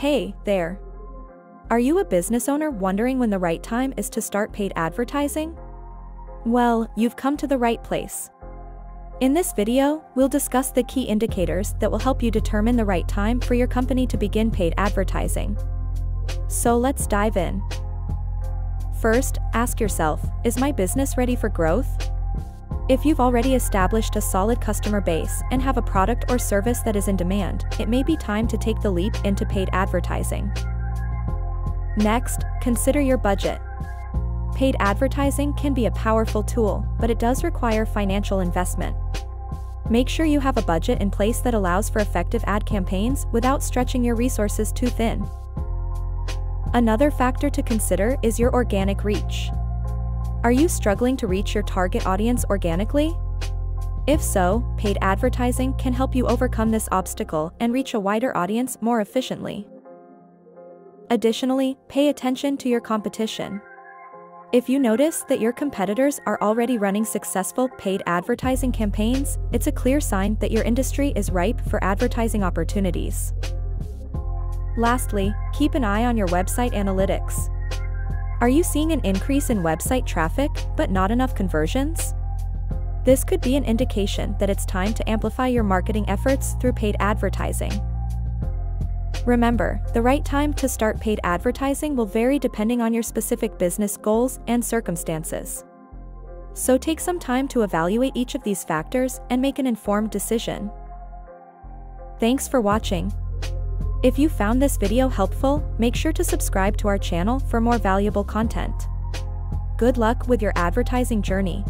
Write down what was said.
Hey, there. Are you a business owner wondering when the right time is to start paid advertising? Well, you've come to the right place. In this video, we'll discuss the key indicators that will help you determine the right time for your company to begin paid advertising. So let's dive in. First, ask yourself, is my business ready for growth? If you've already established a solid customer base and have a product or service that is in demand, it may be time to take the leap into paid advertising. Next, consider your budget. Paid advertising can be a powerful tool, but it does require financial investment. Make sure you have a budget in place that allows for effective ad campaigns without stretching your resources too thin. Another factor to consider is your organic reach. Are you struggling to reach your target audience organically? If so, paid advertising can help you overcome this obstacle and reach a wider audience more efficiently. Additionally, pay attention to your competition. If you notice that your competitors are already running successful paid advertising campaigns, it's a clear sign that your industry is ripe for advertising opportunities. Lastly, keep an eye on your website analytics. Are you seeing an increase in website traffic, but not enough conversions? This could be an indication that it's time to amplify your marketing efforts through paid advertising. Remember, the right time to start paid advertising will vary depending on your specific business goals and circumstances. So take some time to evaluate each of these factors and make an informed decision. Thanks for watching. If you found this video helpful, make sure to subscribe to our channel for more valuable content. Good luck with your advertising journey.